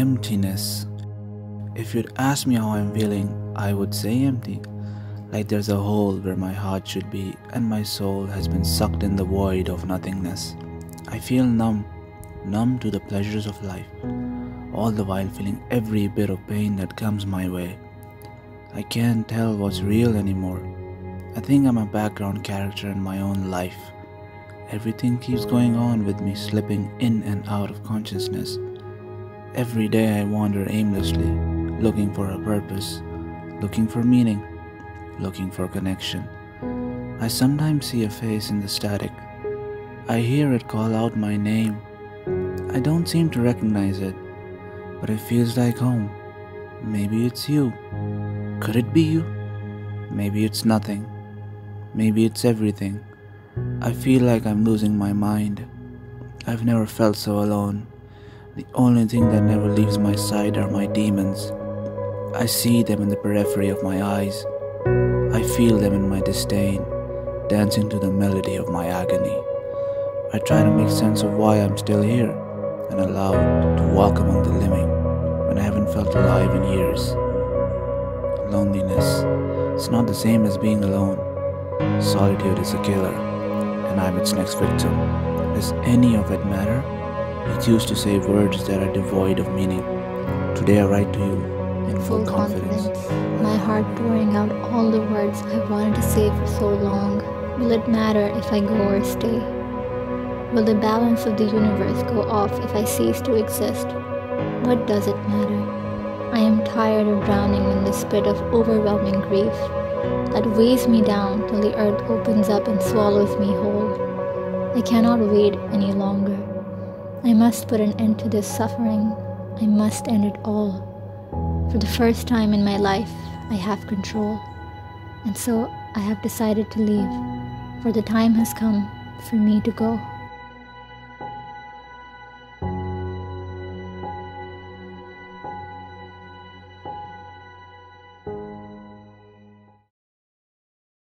emptiness. If you'd ask me how I'm feeling, I would say empty. Like there's a hole where my heart should be, and my soul has been sucked in the void of nothingness. I feel numb, numb to the pleasures of life, all the while feeling every bit of pain that comes my way. I can't tell what's real anymore. I think I'm a background character in my own life. Everything keeps going on with me slipping in and out of consciousness. Every day I wander aimlessly, looking for a purpose, looking for meaning, looking for connection. I sometimes see a face in the static. I hear it call out my name. I don't seem to recognize it, but it feels like home. Maybe it's you. Could it be you? Maybe it's nothing. Maybe it's everything. I feel like I'm losing my mind. I've never felt so alone. The only thing that never leaves my side are my demons. I see them in the periphery of my eyes. I feel them in my disdain, dancing to the melody of my agony. I try to make sense of why I'm still here and allowed to walk among the living when I haven't felt alive in years. Loneliness. It's not the same as being alone. Solitude is a killer, and I'm its next victim. Does any of it matter? I used to say words that are devoid of meaning. Today I write to you in full, confidence. My heart pouring out all the words I have wanted to say for so long. Will it matter if I go or stay? Will the balance of the universe go off if I cease to exist? What does it matter? I am tired of drowning in this pit of overwhelming grief that weighs me down till the earth opens up and swallows me whole. I cannot wait any longer. I must put an end to this suffering. I must end it all. For the first time in my life, I have control. And so I have decided to leave, for the time has come for me to go.